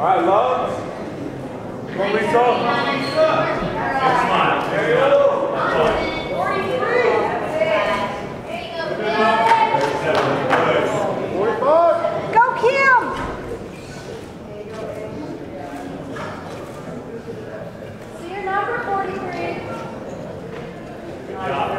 All right, love. Come on, Lisa. Smile. There you go. Forty-five. Go, Kim! See your number 43. There you go.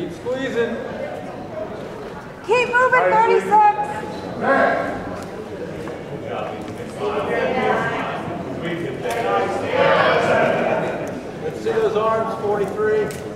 Keep squeezing. Keep moving, 36. Let's see those arms, 43.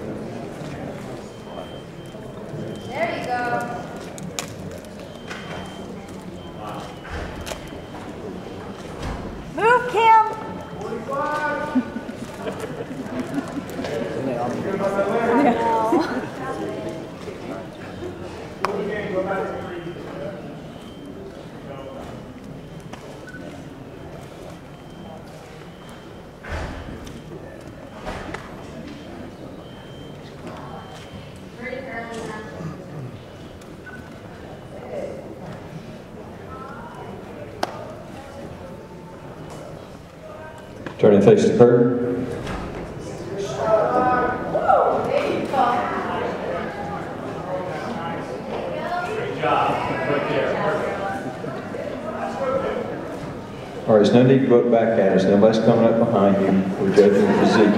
Turning face to go. All right, there's no need to look back at us. Nobody's coming up behind you. We're judging the physique.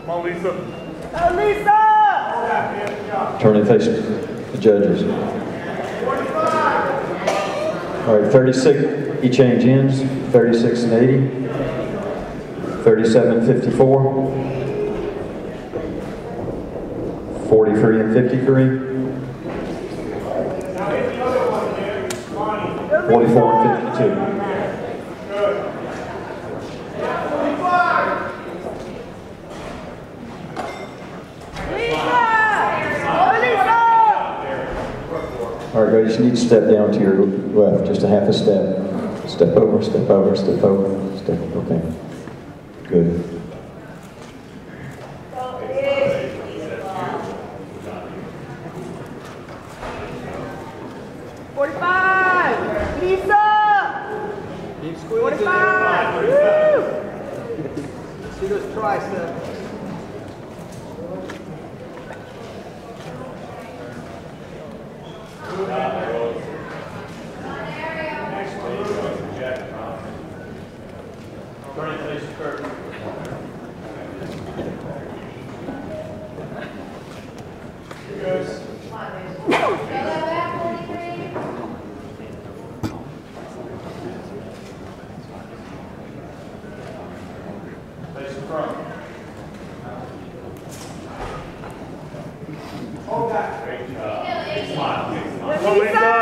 Come on, Lisa. Oh, Lisa! Turning face the judges. All right, 36, he change ends, 36 and 80. 37 54. 43 and 53. 44 and 52. All right, guys, you need to step down to your left, just a half a step. Step over, step over, step over, step, okay. Good. Forty-five. Lisa. Keep squeezing. Forty-five. Woo! See those triceps. Face Kurt. Here goes. Go that back 43. Face to front. Great job. Big smile, big smile.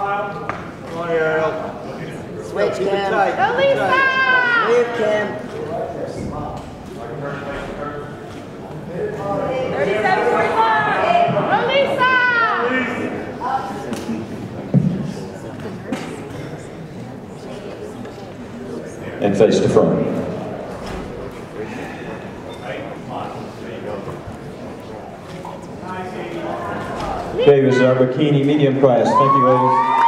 Come on, Ariel. Switch, Kim. Oh, Lisa! Move, Kim. Thirty-seven, forty-five. Oh, Lisa! And face to front. Okay, this is our bikini medium price. Thank you, ladies.